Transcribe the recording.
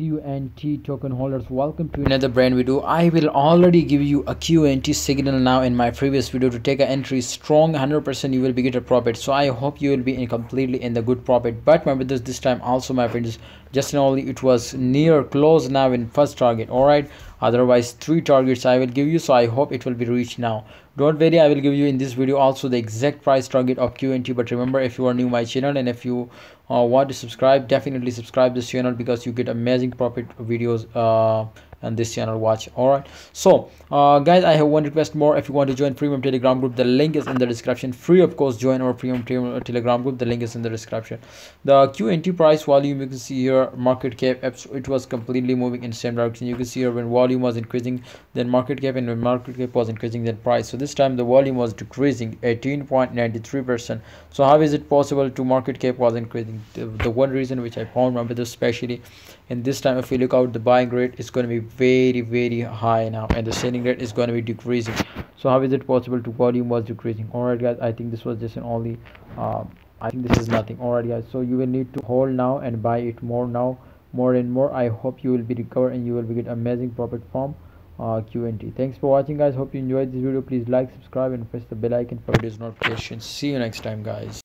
QNT token holders welcome to another brand video I will already give you a QNT signal now in my previous video. To take an entry strong 100% you will be get a profit. So I hope you will be in completely in the good profit. But my this this time also my friends just only it was near close now in first target. All right otherwise three targets I will give you so I hope it will be reached now. Don't worry I will give you in this video also the exact price target of QNT but remember if you are new my channel and if you uh, want to subscribe definitely subscribe this channel because you get amazing profit videos uh, and this channel watch. All right so uh, guys i have one request more. If you want to join premium telegram group the link is in the description. Free of course join our premium telegram group. The link is in the description. The qnt price volume you can see here market cap it was completely moving in same direction. You can see here when volume was increasing then market cap and when market cap was increasing then price. So this time the volume was decreasing 18.93 percent. So how is it possible to market cap was increasing? The, the one reason which i found remember especially in this time if you look out the buying rate is going to be very very high now and the selling rate is going to be decreasing so how is it possible to volume was decreasing all right guys i think this was just an only um, i think this is nothing all right guys so you will need to hold now and buy it more now more and more i hope you will be recovered and you will be get amazing profit from uh, QNT. Thanks for watching guys. Hope you enjoyed this video. Please like, subscribe and press the bell icon for videos notifications. See you next time guys.